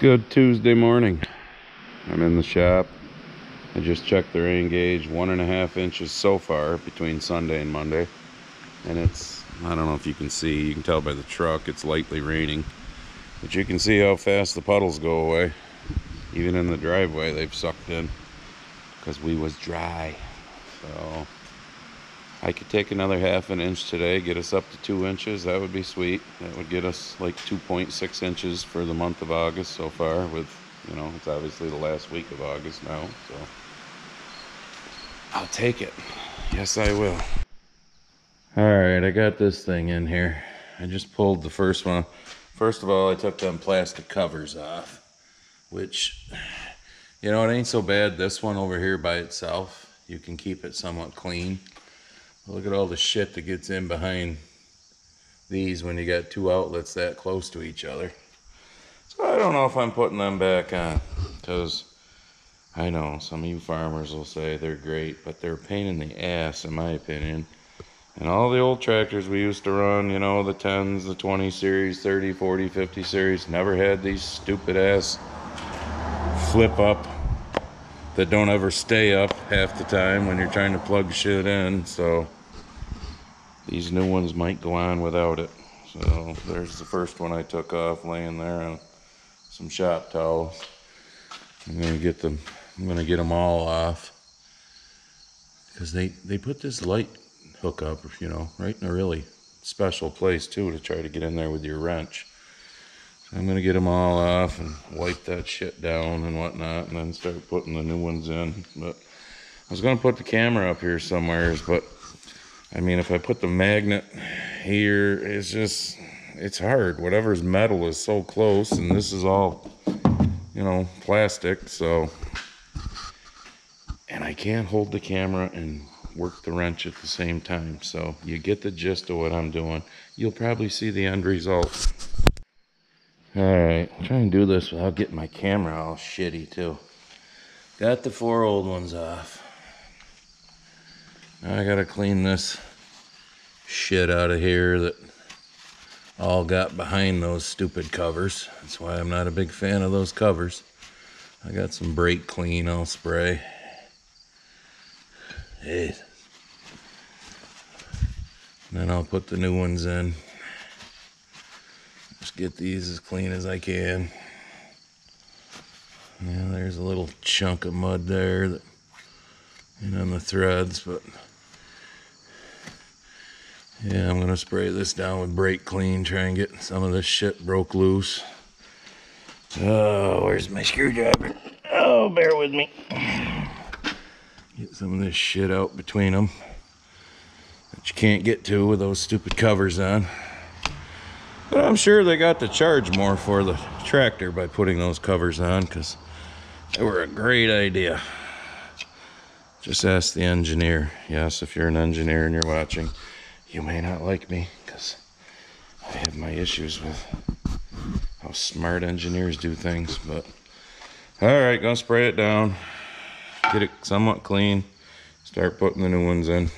Good Tuesday morning. I'm in the shop. I just checked the rain gauge, one and a half inches so far between Sunday and Monday. And it's, I don't know if you can see, you can tell by the truck, it's lightly raining. But you can see how fast the puddles go away. Even in the driveway, they've sucked in because we was dry. So I could take another half an inch today, get us up to two inches. That would be sweet. That would get us like 2.6 inches for the month of August so far. With you know, it's obviously the last week of August now, so I'll take it. Yes, I will. All right, I got this thing in here. I just pulled the first one. First of all, I took them plastic covers off, which, you know, it ain't so bad. This one over here by itself, you can keep it somewhat clean. Look at all the shit that gets in behind these when you got two outlets that close to each other. So I don't know if I'm putting them back on because I know some of you farmers will say they're great, but they're a pain in the ass in my opinion. And all the old tractors we used to run, you know, the 10s, the 20 series, 30, 40, 50 series, never had these stupid ass flip up that don't ever stay up half the time when you're trying to plug shit in. So these new ones might go on without it. So there's the first one I took off laying there on some shop towels. I'm gonna get them, I'm gonna get them all off because they, they put this light hook up, you know, right in a really special place too to try to get in there with your wrench. So I'm gonna get them all off and wipe that shit down and whatnot and then start putting the new ones in. But I was gonna put the camera up here somewheres, but I mean, if I put the magnet here, it's just, it's hard. Whatever's metal is so close, and this is all, you know, plastic, so. And I can't hold the camera and work the wrench at the same time, so you get the gist of what I'm doing. You'll probably see the end result. All right, try and do this without getting my camera all shitty too. Got the four old ones off. I gotta clean this shit out of here that all got behind those stupid covers. That's why I'm not a big fan of those covers. I got some brake clean I'll spray. Hey. Then I'll put the new ones in. Just get these as clean as I can. Yeah, there's a little chunk of mud there that, and on the threads, but yeah, I'm gonna spray this down with brake clean, try and get some of this shit broke loose. Oh, where's my screwdriver? Oh, bear with me. Get some of this shit out between them that you can't get to with those stupid covers on. But I'm sure they got to charge more for the tractor by putting those covers on because they were a great idea. Just ask the engineer. Yes, if you're an engineer and you're watching you may not like me because I have my issues with how smart engineers do things. But all right, gonna spray it down, get it somewhat clean, start putting the new ones in.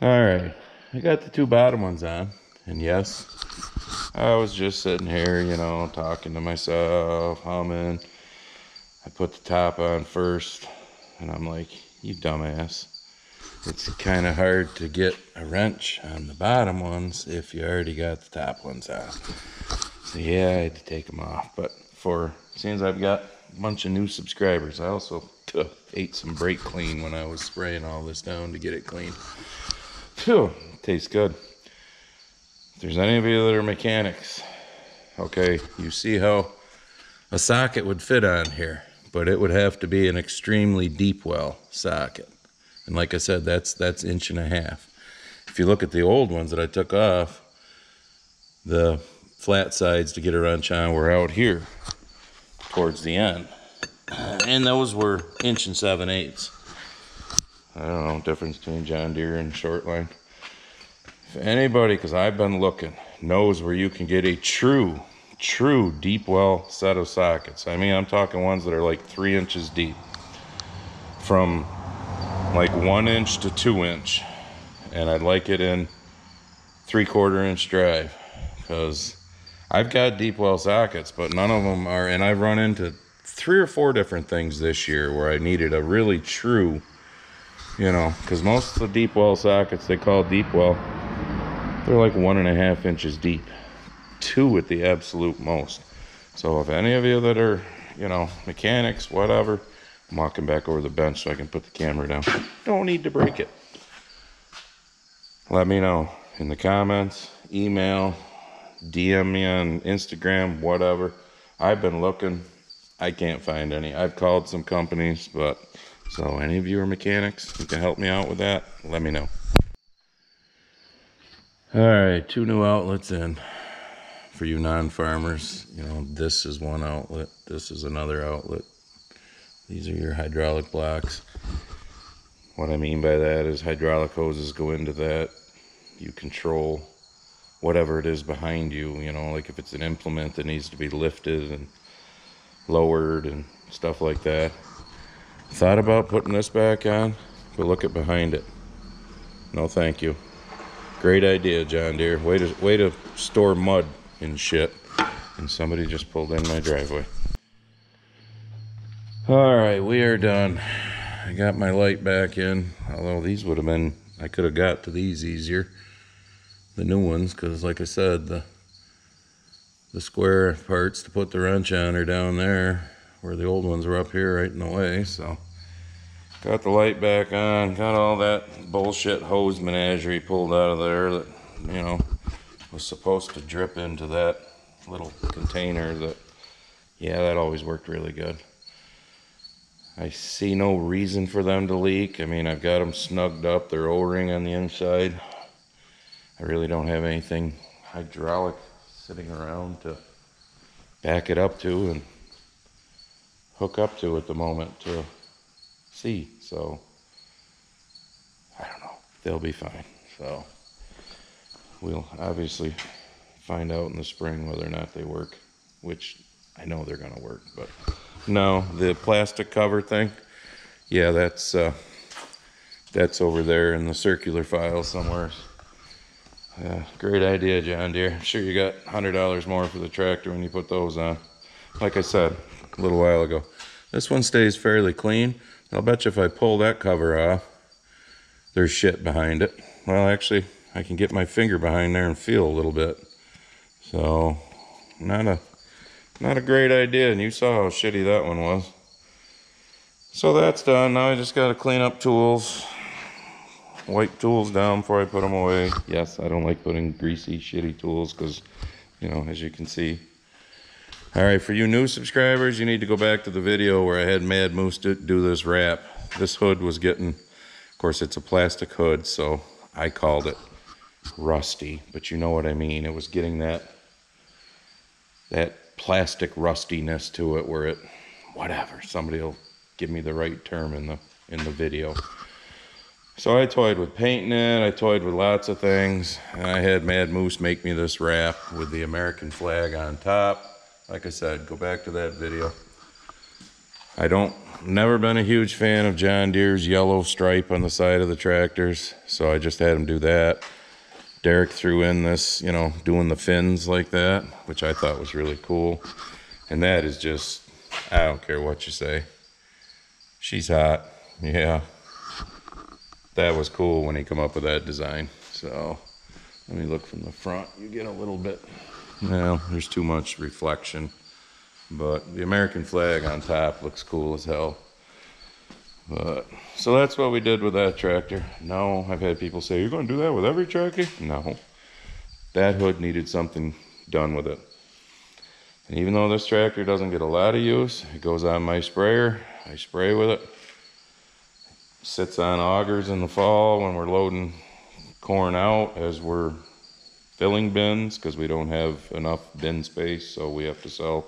All right, I got the two bottom ones on, and yes, I was just sitting here, you know, talking to myself, humming. I put the top on first, and I'm like, you dumbass it's kind of hard to get a wrench on the bottom ones if you already got the top ones on. So yeah, I had to take them off. But for, since I've got a bunch of new subscribers, I also ate some brake clean when I was spraying all this down to get it clean. Phew, tastes good. If there's any of you that are mechanics, okay, you see how a socket would fit on here, but it would have to be an extremely deep well socket. And like I said, that's that's inch and a half. If you look at the old ones that I took off, the flat sides to get a wrench on were out here towards the end. And those were inch and seven eighths. I don't know difference between John Deere and Shortline. If anybody, because I've been looking, knows where you can get a true, true deep well set of sockets. I mean, I'm talking ones that are like three inches deep from like one inch to two inch and I'd like it in three quarter inch drive because I've got deep well sockets, but none of them are. And I've run into three or four different things this year where I needed a really true, you know, because most of the deep well sockets they call deep well, they're like one and a half inches deep, two at the absolute most. So if any of you that are, you know, mechanics, whatever, Walking back over the bench so I can put the camera down. Don't need to break it. Let me know in the comments, email, DM me on Instagram, whatever. I've been looking. I can't find any. I've called some companies, but so any of you are mechanics who can help me out with that, let me know. All right, two new outlets in for you non-farmers. You know, this is one outlet. This is another outlet. These are your hydraulic blocks. What I mean by that is hydraulic hoses go into that. You control whatever it is behind you, you know, like if it's an implement that needs to be lifted and lowered and stuff like that. Thought about putting this back on, but look at behind it. No thank you. Great idea, John Deere. Way to, way to store mud and shit. And somebody just pulled in my driveway. All right, we are done. I got my light back in, although these would have been, I could have got to these easier, the new ones, because like I said, the the square parts to put the wrench on are down there, where the old ones were up here right in the way, so. Got the light back on, got all that bullshit hose menagerie pulled out of there that, you know, was supposed to drip into that little container that, yeah, that always worked really good. I see no reason for them to leak. I mean, I've got them snugged up. They're O-ring on the inside. I really don't have anything hydraulic sitting around to back it up to and hook up to at the moment to see. So, I don't know. They'll be fine. So, we'll obviously find out in the spring whether or not they work, which I know they're going to work, but no, the plastic cover thing. Yeah, that's uh, that's over there in the circular file somewhere. Yeah, great idea, John Deere. I'm sure you got hundred dollars more for the tractor when you put those on. Like I said a little while ago, this one stays fairly clean. I'll bet you if I pull that cover off, there's shit behind it. Well, actually, I can get my finger behind there and feel a little bit. So, not a not a great idea, and you saw how shitty that one was. So that's done. Now I just got to clean up tools. Wipe tools down before I put them away. Yes, I don't like putting greasy, shitty tools because, you know, as you can see. All right, for you new subscribers, you need to go back to the video where I had Mad Moose do this wrap. This hood was getting, of course, it's a plastic hood, so I called it rusty, but you know what I mean. It was getting that, that plastic rustiness to it where it whatever somebody will give me the right term in the in the video. So I toyed with painting it I toyed with lots of things and I had Mad Moose make me this wrap with the American flag on top. Like I said go back to that video. I don't never been a huge fan of John Deere's yellow stripe on the side of the tractors so I just had him do that Derek threw in this, you know, doing the fins like that, which I thought was really cool. And that is just, I don't care what you say. She's hot. Yeah. That was cool when he come up with that design. So let me look from the front. You get a little bit, well, there's too much reflection. But the American flag on top looks cool as hell. But so that's what we did with that tractor. No, I've had people say, You're gonna do that with every tractor? No. That hood needed something done with it. And even though this tractor doesn't get a lot of use, it goes on my sprayer. I spray with it. Sits on augers in the fall when we're loading corn out as we're filling bins because we don't have enough bin space, so we have to sell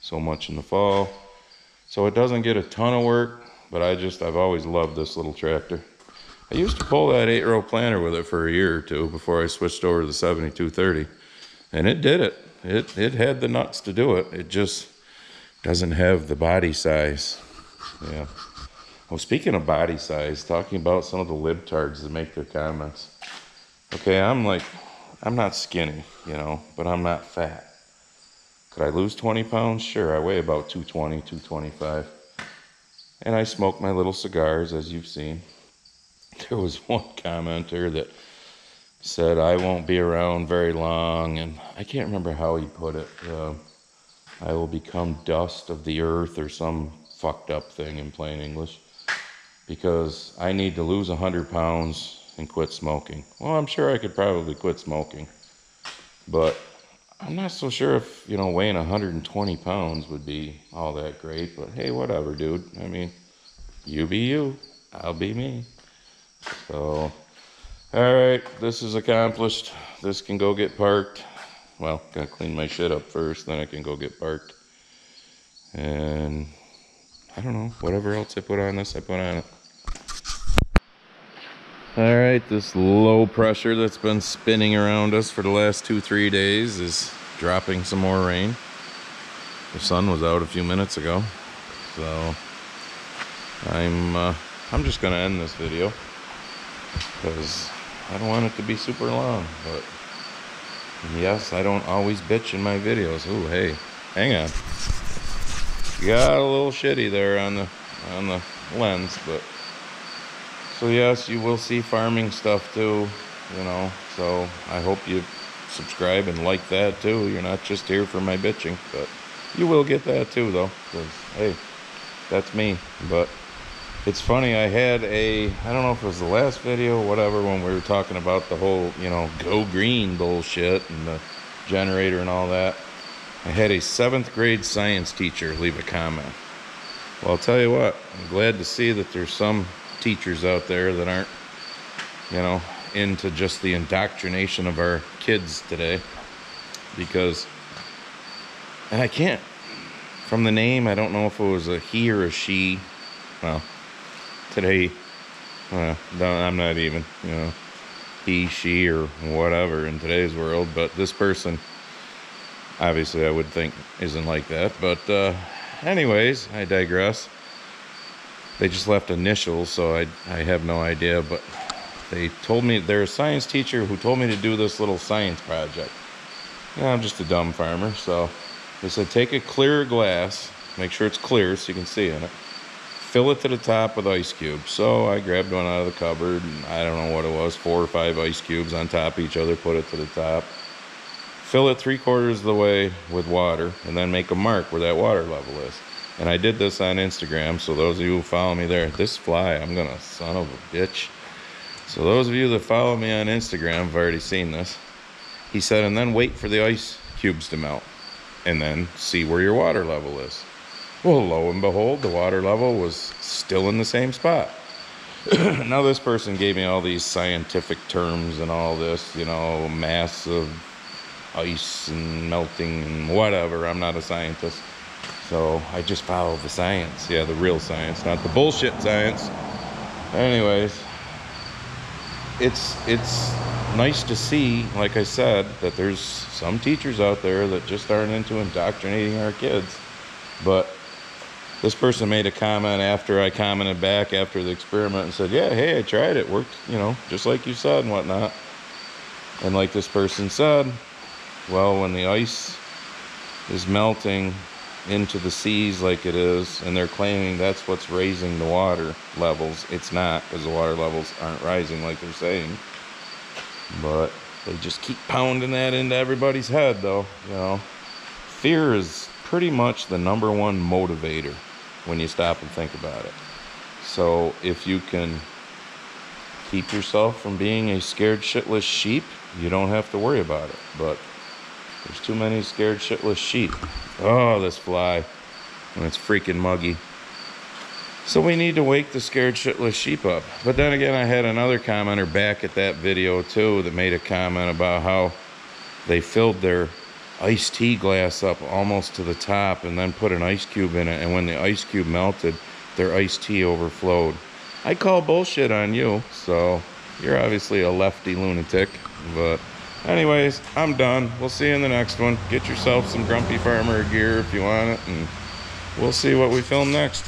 so much in the fall. So it doesn't get a ton of work, but I just, I've always loved this little tractor. I used to pull that eight row planter with it for a year or two before I switched over to the 7230. And it did it. It, it had the nuts to do it. It just doesn't have the body size. Yeah. Well, speaking of body size, talking about some of the libtards that make their comments. Okay, I'm like, I'm not skinny, you know, but I'm not fat. Could I lose 20 pounds? Sure, I weigh about 220, 225. And I smoke my little cigars, as you've seen. There was one commenter that said, I won't be around very long. And I can't remember how he put it. Uh, I will become dust of the earth or some fucked up thing in plain English. Because I need to lose 100 pounds and quit smoking. Well, I'm sure I could probably quit smoking. But I'm not so sure if, you know, weighing 120 pounds would be all that great. But hey, whatever, dude. I mean, you be you. I'll be me. So, all right, this is accomplished. This can go get parked. Well, gotta clean my shit up first, then I can go get parked. And I don't know, whatever else I put on this, I put on it. All right, this low pressure that's been spinning around us for the last two, three days is dropping some more rain. The sun was out a few minutes ago, so I'm uh, I'm just gonna end this video because I don't want it to be super long. But yes, I don't always bitch in my videos. Oh, hey, hang on. Got a little shitty there on the on the lens, but so yes, you will see farming stuff too. You know, so I hope you subscribe and like that too. You're not just here for my bitching, but you will get that too, though. Because hey, that's me. But it's funny, I had a, I don't know if it was the last video whatever, when we were talking about the whole, you know, go green bullshit and the generator and all that. I had a seventh grade science teacher leave a comment. Well, I'll tell you what, I'm glad to see that there's some teachers out there that aren't, you know, into just the indoctrination of our kids today. Because, and I can't, from the name, I don't know if it was a he or a she. Well, today, uh, I'm not even, you know, he, she, or whatever in today's world, but this person, obviously, I would think isn't like that. But, uh, anyways, I digress. They just left initials, so I, I have no idea, but they told me they're a science teacher who told me to do this little science project. Yeah, I'm just a dumb farmer, so they said take a clear glass, make sure it's clear so you can see in it fill it to the top with ice cubes. So I grabbed one out of the cupboard, and I don't know what it was, four or five ice cubes on top of each other, put it to the top. Fill it three quarters of the way with water, and then make a mark where that water level is. And I did this on Instagram, so those of you who follow me there, this fly, I'm gonna, son of a bitch. So those of you that follow me on Instagram have already seen this. He said, and then wait for the ice cubes to melt, and then see where your water level is. Well, lo and behold, the water level was still in the same spot. now, this person gave me all these scientific terms and all this, you know, mass of ice and melting and whatever. I'm not a scientist. So I just follow the science. Yeah, the real science, not the bullshit science. Anyways, it's it's nice to see, like I said, that there's some teachers out there that just aren't into indoctrinating our kids. But this person made a comment after I commented back after the experiment and said, Yeah, hey, I tried it. Worked, you know, just like you said and whatnot. And like this person said, well, when the ice is melting into the seas like it is, and they're claiming that's what's raising the water levels, it's not because the water levels aren't rising like they're saying. But they just keep pounding that into everybody's head, though. You know, fear is pretty much the number one motivator when you stop and think about it. So if you can keep yourself from being a scared shitless sheep, you don't have to worry about it. But there's too many scared shitless sheep. Oh, this fly. And it's freaking muggy. So we need to wake the scared shitless sheep up. But then again, I had another commenter back at that video too that made a comment about how they filled their iced tea glass up almost to the top and then put an ice cube in it. And when the ice cube melted, their iced tea overflowed. I call bullshit on you, so you're obviously a lefty lunatic. But, anyways, I'm done. We'll see you in the next one. Get yourself some Grumpy Farmer gear if you want it, and we'll see what we film next.